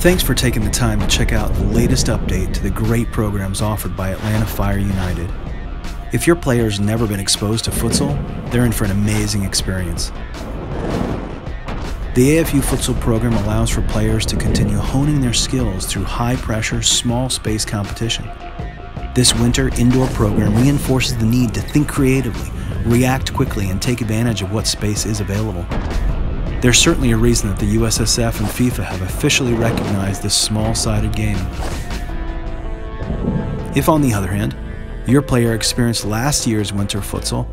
Thanks for taking the time to check out the latest update to the great programs offered by Atlanta Fire United. If your player's never been exposed to futsal, they're in for an amazing experience. The AFU futsal program allows for players to continue honing their skills through high pressure, small space competition. This winter indoor program reinforces the need to think creatively, react quickly, and take advantage of what space is available. There's certainly a reason that the USSF and FIFA have officially recognized this small sided game. If, on the other hand, your player experienced last year's winter futsal,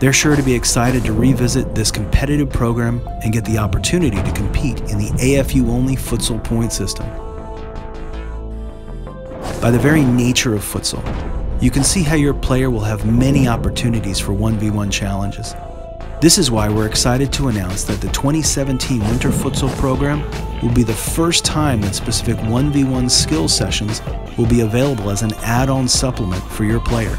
they're sure to be excited to revisit this competitive program and get the opportunity to compete in the AFU only futsal point system. By the very nature of futsal, you can see how your player will have many opportunities for 1v1 challenges. This is why we're excited to announce that the 2017 Winter Futsal program will be the first time that specific 1v1 skill sessions will be available as an add-on supplement for your player.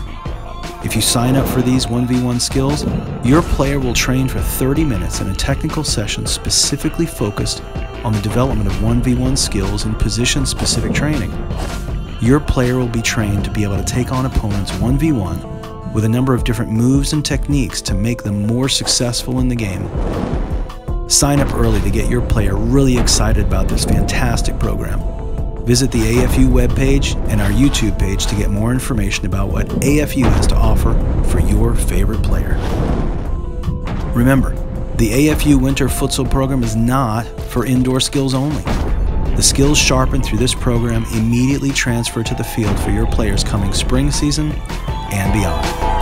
If you sign up for these 1v1 skills, your player will train for 30 minutes in a technical session specifically focused on the development of 1v1 skills and position specific training. Your player will be trained to be able to take on opponents 1v1 with a number of different moves and techniques to make them more successful in the game. Sign up early to get your player really excited about this fantastic program. Visit the AFU webpage and our YouTube page to get more information about what AFU has to offer for your favorite player. Remember, the AFU Winter Futsal program is not for indoor skills only. The skills sharpened through this program immediately transfer to the field for your players coming spring season and beyond.